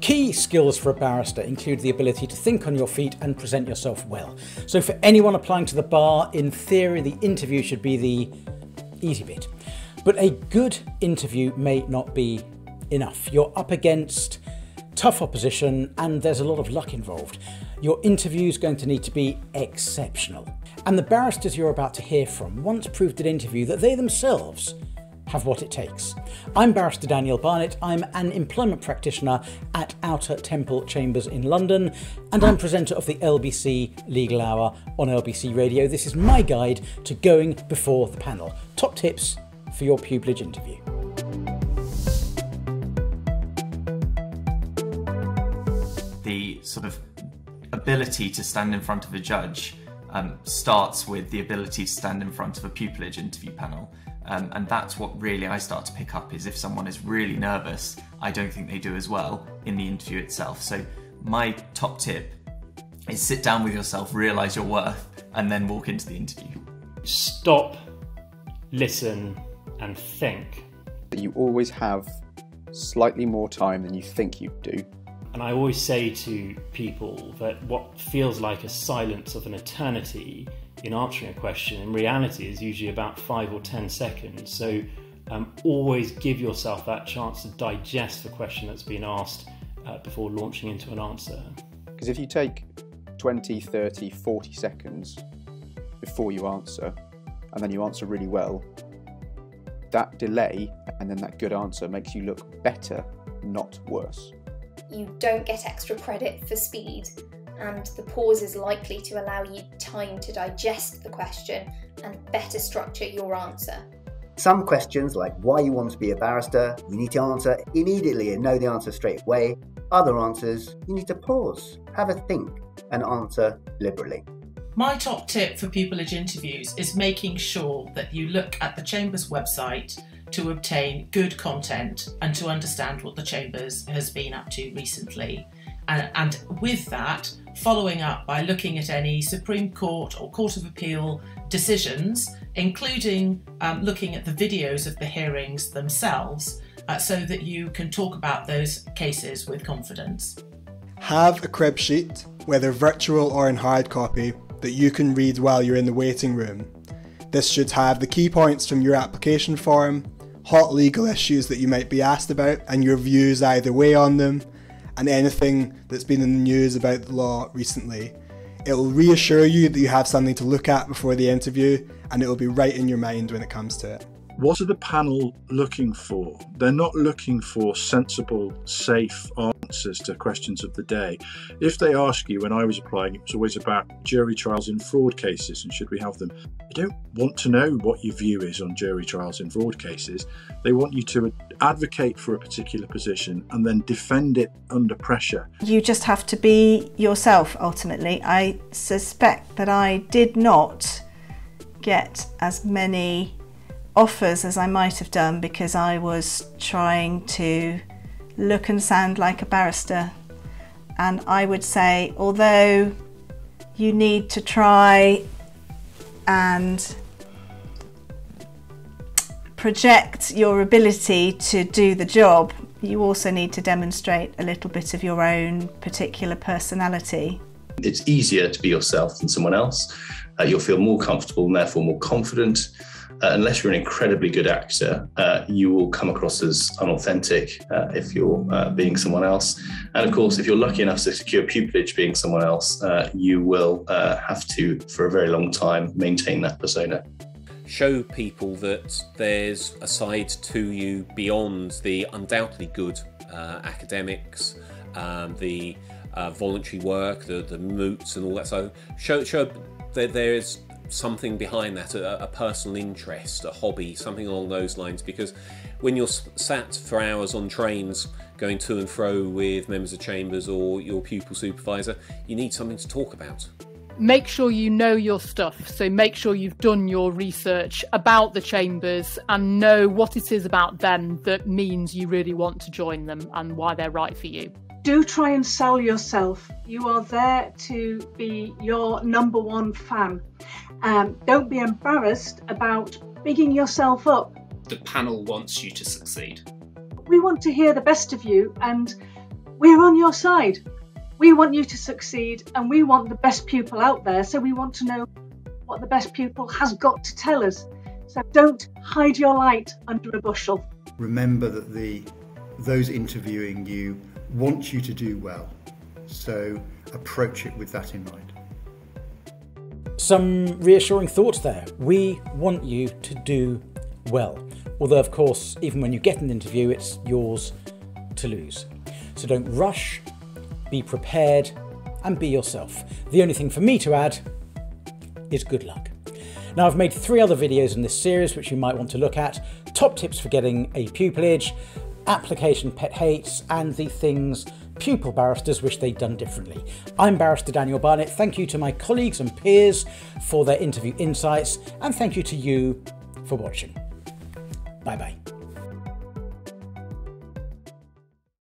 Key skills for a barrister include the ability to think on your feet and present yourself well. So, for anyone applying to the bar, in theory, the interview should be the easy bit. But a good interview may not be enough. You're up against tough opposition and there's a lot of luck involved. Your interview is going to need to be exceptional. And the barristers you're about to hear from once proved at interview that they themselves have what it takes. I'm Barrister Daniel Barnett. I'm an employment practitioner at Outer Temple Chambers in London, and I'm presenter of the LBC Legal Hour on LBC Radio. This is my guide to going before the panel. Top tips for your pupillage interview. The sort of ability to stand in front of a judge um, starts with the ability to stand in front of a pupillage interview panel. Um, and that's what really I start to pick up is if someone is really nervous, I don't think they do as well in the interview itself. So my top tip is sit down with yourself, realize your worth, and then walk into the interview. Stop, listen, and think. You always have slightly more time than you think you do. And I always say to people that what feels like a silence of an eternity in answering a question in reality is usually about five or ten seconds. So um, always give yourself that chance to digest the question that's been asked uh, before launching into an answer. Because if you take 20, 30, 40 seconds before you answer, and then you answer really well, that delay and then that good answer makes you look better, not worse. You don't get extra credit for speed, and the pause is likely to allow you time to digest the question and better structure your answer. Some questions, like why you want to be a barrister, you need to answer immediately and know the answer straight away. Other answers, you need to pause, have a think, and answer liberally. My top tip for pupillage interviews is making sure that you look at the Chambers website to obtain good content and to understand what the Chambers has been up to recently. And, and, with that, following up by looking at any Supreme Court or Court of Appeal decisions, including um, looking at the videos of the hearings themselves, uh, so that you can talk about those cases with confidence. Have a crib sheet, whether virtual or in hard copy, that you can read while you're in the waiting room. This should have the key points from your application form, hot legal issues that you might be asked about, and your views either way on them, and anything that's been in the news about the law recently. It'll reassure you that you have something to look at before the interview, and it will be right in your mind when it comes to it. What are the panel looking for? They're not looking for sensible, safe answers to questions of the day. If they ask you, when I was applying, it was always about jury trials in fraud cases and should we have them. They don't want to know what your view is on jury trials in fraud cases. They want you to advocate for a particular position and then defend it under pressure. You just have to be yourself ultimately. I suspect that I did not get as many offers as I might have done because I was trying to look and sound like a barrister. And I would say, although you need to try and project your ability to do the job, you also need to demonstrate a little bit of your own particular personality. It's easier to be yourself than someone else. Uh, you'll feel more comfortable and therefore more confident uh, unless you're an incredibly good actor, uh, you will come across as unauthentic uh, if you're uh, being someone else. And of course, if you're lucky enough to secure pupillage being someone else, uh, you will uh, have to, for a very long time, maintain that persona. Show people that there's a side to you beyond the undoubtedly good academics, um, the voluntary work, the, the moots, and all that. So show show that there is something behind that, a, a, personal interest, a hobby, something along those lines. Because when you're sat for hours on trains going to and fro with members of chambers or your pupil supervisor, you need something to talk about. Make sure you know your stuff. So make sure you've done your research about the chambers and know what it is about them that means you really want to join them and why they're right for you do try and sell yourself. You are there to be your number one fan. Um, don't be embarrassed about bigging yourself up. The panel wants you to succeed. We want to hear the best of you, and we're on your side. We want you to succeed and we want the best pupil out there. So we want to know what the best pupil has got to tell us. So don't hide your light under a bushel. Remember that the those interviewing you want you to do well. So approach it with that in mind. Some reassuring thoughts there. We want you to do well. Although, of course, even when you get an interview, it's yours to lose. So don't rush, be prepared, and be yourself. The only thing for me to add is good luck. Now, I've made three other videos in this series which you might want to look at top tips for getting a pupillage, application pet hates, and the things pupil barristers wish they'd done differently. I'm Barrister Daniel Barnett. Thank you to my colleagues and peers for their interview insights, and thank you to you for watching. Bye bye.